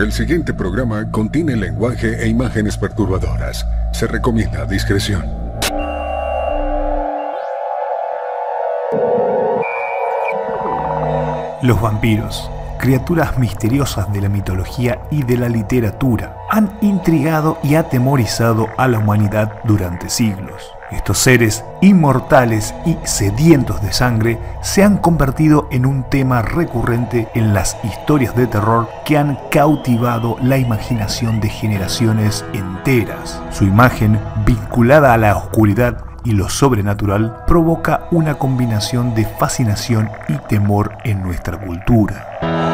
El siguiente programa contiene lenguaje e imágenes perturbadoras. Se recomienda discreción. Los vampiros, criaturas misteriosas de la mitología y de la literatura, han intrigado y atemorizado a la humanidad durante siglos. Estos seres inmortales y sedientos de sangre se han convertido en un tema recurrente en las historias de terror que han cautivado la imaginación de generaciones enteras. Su imagen, vinculada a la oscuridad y lo sobrenatural, provoca una combinación de fascinación y temor en nuestra cultura.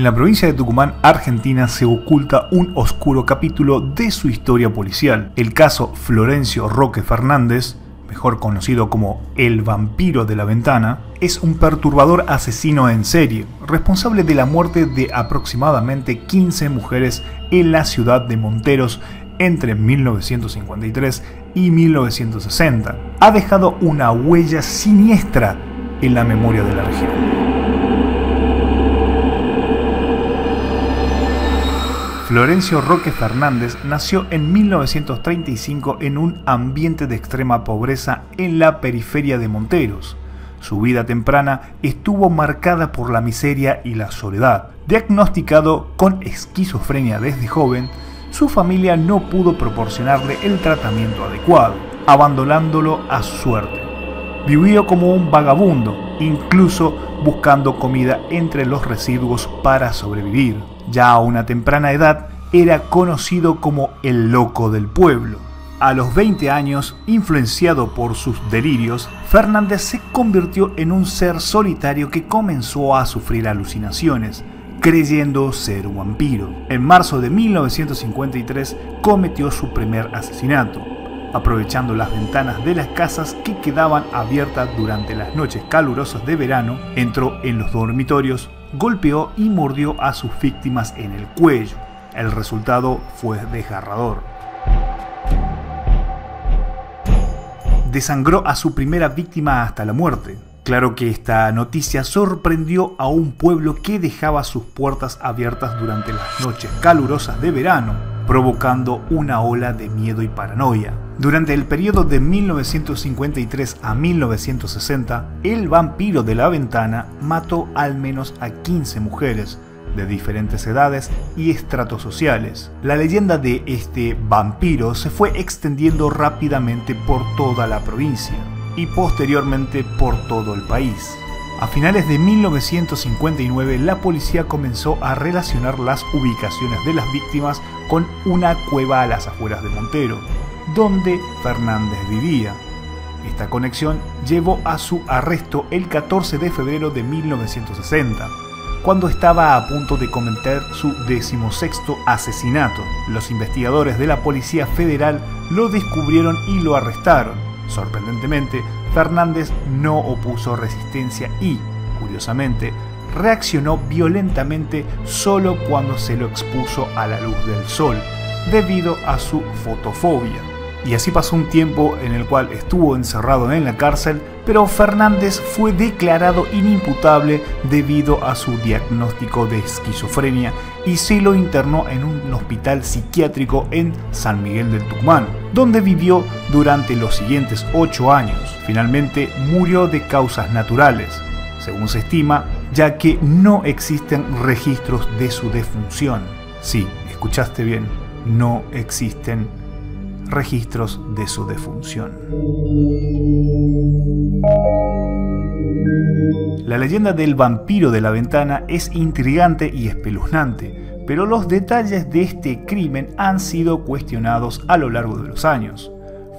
En la provincia de Tucumán, Argentina, se oculta un oscuro capítulo de su historia policial. El caso Florencio Roque Fernández, mejor conocido como el vampiro de la ventana, es un perturbador asesino en serie, responsable de la muerte de aproximadamente 15 mujeres en la ciudad de Monteros entre 1953 y 1960. Ha dejado una huella siniestra en la memoria de la región. Florencio Roque Fernández nació en 1935 en un ambiente de extrema pobreza en la periferia de Monteros. Su vida temprana estuvo marcada por la miseria y la soledad. Diagnosticado con esquizofrenia desde joven, su familia no pudo proporcionarle el tratamiento adecuado, abandonándolo a su suerte. Vivió como un vagabundo, incluso buscando comida entre los residuos para sobrevivir. Ya a una temprana edad era conocido como el loco del pueblo. A los 20 años, influenciado por sus delirios, Fernández se convirtió en un ser solitario que comenzó a sufrir alucinaciones, creyendo ser un vampiro. En marzo de 1953 cometió su primer asesinato. Aprovechando las ventanas de las casas que quedaban abiertas durante las noches calurosas de verano, entró en los dormitorios, golpeó y mordió a sus víctimas en el cuello. El resultado fue desgarrador. Desangró a su primera víctima hasta la muerte. Claro que esta noticia sorprendió a un pueblo que dejaba sus puertas abiertas durante las noches calurosas de verano, provocando una ola de miedo y paranoia. Durante el periodo de 1953 a 1960, el vampiro de la ventana mató al menos a 15 mujeres de diferentes edades y estratos sociales. La leyenda de este vampiro se fue extendiendo rápidamente por toda la provincia y posteriormente por todo el país. A finales de 1959 la policía comenzó a relacionar las ubicaciones de las víctimas con una cueva a las afueras de Montero, donde Fernández vivía. Esta conexión llevó a su arresto el 14 de febrero de 1960, cuando estaba a punto de cometer su decimosexto asesinato. Los investigadores de la Policía Federal lo descubrieron y lo arrestaron. Sorprendentemente, Fernández no opuso resistencia y, curiosamente, reaccionó violentamente solo cuando se lo expuso a la luz del sol, debido a su fotofobia. Y así pasó un tiempo en el cual estuvo encerrado en la cárcel, pero Fernández fue declarado inimputable debido a su diagnóstico de esquizofrenia y se lo internó en un hospital psiquiátrico en San Miguel del Tucumán, donde vivió durante los siguientes ocho años. Finalmente murió de causas naturales, según se estima, ya que no existen registros de su defunción. Sí, escuchaste bien, no existen registros de su defunción. La leyenda del vampiro de la ventana es intrigante y espeluznante, pero los detalles de este crimen han sido cuestionados a lo largo de los años.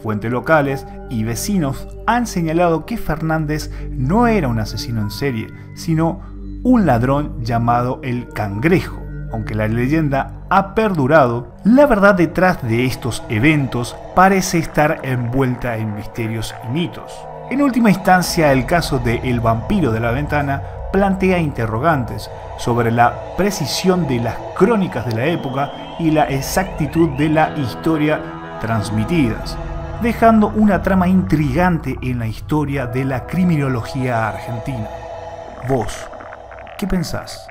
Fuentes locales y vecinos han señalado que Fernández no era un asesino en serie, sino un ladrón llamado el cangrejo aunque la leyenda ha perdurado, la verdad detrás de estos eventos parece estar envuelta en misterios y mitos. En última instancia, el caso de El vampiro de la ventana plantea interrogantes sobre la precisión de las crónicas de la época y la exactitud de la historia transmitidas. dejando una trama intrigante en la historia de la criminología argentina. Vos, ¿qué pensás?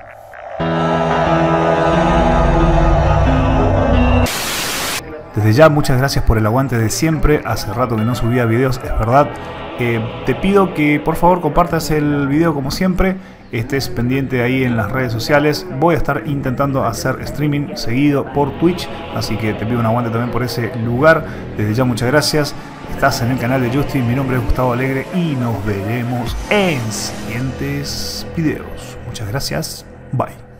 Desde ya, muchas gracias por el aguante de siempre. Hace rato que no subía videos, es verdad. Eh, te pido que por favor compartas el video como siempre. Estés pendiente ahí en las redes sociales. Voy a estar intentando hacer streaming seguido por Twitch. Así que te pido un aguante también por ese lugar. Desde ya, muchas gracias. Estás en el canal de Justin. Mi nombre es Gustavo Alegre y nos veremos en siguientes videos. Muchas gracias. Bye.